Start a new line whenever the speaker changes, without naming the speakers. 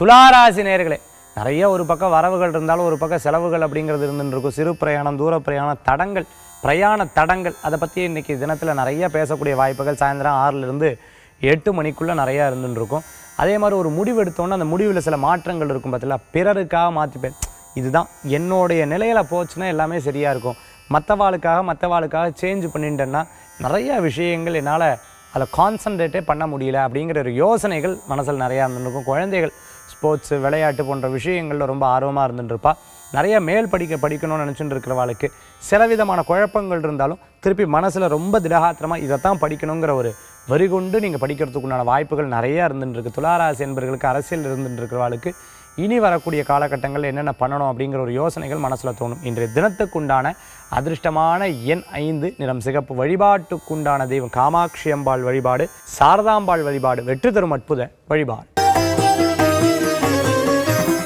துளாராசி நேர்களே நிறைய ஒரு பக்கம் வரவுகள் இருந்தாலும் ஒரு பக்கம் செலவுகள் அப்படிங்கிறது இருந்துருக்கும் இருக்கும். சிறு பிரயாணம் தூர பிரயாணம் தடங்கள் பிரயாண தடங்கள். அதை பற்றி இன்னைக்கு தினத்தில் நிறைய பேசக்கூடிய வாய்ப்புகள் சாயந்தரம் ஆறிலிருந்து எட்டு மணிக்குள்ளே நிறையா இருந்துருக்கும் அதே மாதிரி ஒரு முடிவு எடுத்தோன்னே அந்த முடிவில் சில மாற்றங்கள் இருக்கும் பார்த்தீங்களா பிறருக்காக மாற்றிப்பேன் இதுதான் என்னுடைய நிலையில் போச்சுன்னா எல்லாமே சரியாக இருக்கும். மற்றவாளுக்காக மற்றவாளுக்காக சேஞ்ச் பண்ணிட்டேன்னா நிறையா விஷயங்கள் என்னால் அதை கான்சன்ட்ரேட்டே பண்ண முடியல அப்படிங்கிற ஒரு யோசனைகள் மனசில் நிறையா இருந்துருக்கும் குழந்தைகள் ஸ்போர்ட்ஸு விளையாட்டு போன்ற விஷயங்களில் ரொம்ப ஆர்வமாக இருந்துட்டுருப்பா. நிறைய மேல் படிக்க படிக்கணும்னு நினச்சிட்டு இருக்கிறவாளுக்கு சில விதமான குழப்பங்கள் இருந்தாலும் திருப்பி மனசில் ரொம்ப திடகாத்திரமாக இதைத்தான் படிக்கணுங்கிற ஒரு வரி கொண்டு நீங்கள் படிக்கிறதுக்குண்டான வாய்ப்புகள் நிறையா இருந்துட்டுருக்கு. துளாராசி என்பர்களுக்கு அரசியல் இருந்துட்டு இருக்கிறவாளுக்கு இனி வரக்கூடிய காலகட்டங்கள் என்னென்ன பண்ணணும் அப்படிங்கிற ஒரு யோசனைகள் மனசில் தோணும். இன்றைய தினத்துக்குண்டான அதிர்ஷ்டமான எண் ஐந்து நிறம் சிகப்பு வழிபாட்டுக்குண்டான தெய்வம் காமாட்சி அம்பாள் வழிபாடு சாரதாம்பாள் வழிபாடு வெற்றி தரும் அற்புத வழிபாடு.